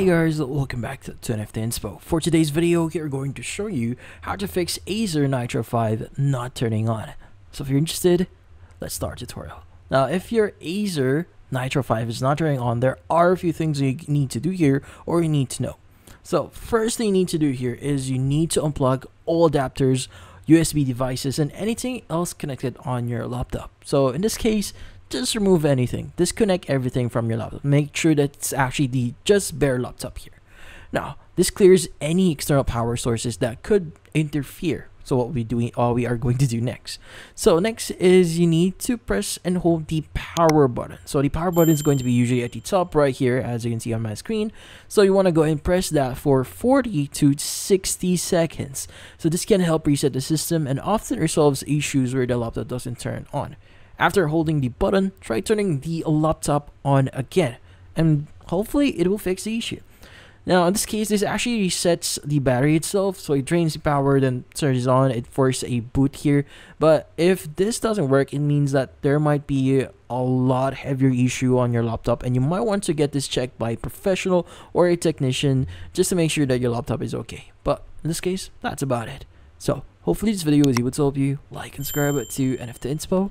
Hey guys, welcome back to, to NFT Inspo. For today's video, we're going to show you how to fix Acer Nitro 5 not turning on. So if you're interested, let's start tutorial. Now, if your Acer Nitro 5 is not turning on, there are a few things you need to do here or you need to know. So first thing you need to do here is you need to unplug all adapters, USB devices, and anything else connected on your laptop. So in this case, just remove anything. Disconnect everything from your laptop. Make sure that it's actually the just bare laptop here. Now, this clears any external power sources that could interfere. So what we doing all we are going to do next. So next is you need to press and hold the power button. So the power button is going to be usually at the top right here as you can see on my screen. So you want to go and press that for 40 to 60 seconds. So this can help reset the system and often resolves issues where the laptop doesn't turn on. After holding the button, try turning the laptop on again, and hopefully it will fix the issue. Now, in this case, this actually resets the battery itself, so it drains the power, then turns on, it forces a boot here. But if this doesn't work, it means that there might be a lot heavier issue on your laptop, and you might want to get this checked by a professional or a technician just to make sure that your laptop is okay. But in this case, that's about it. So, hopefully this video was able to help you. Like and subscribe to NFT Inspo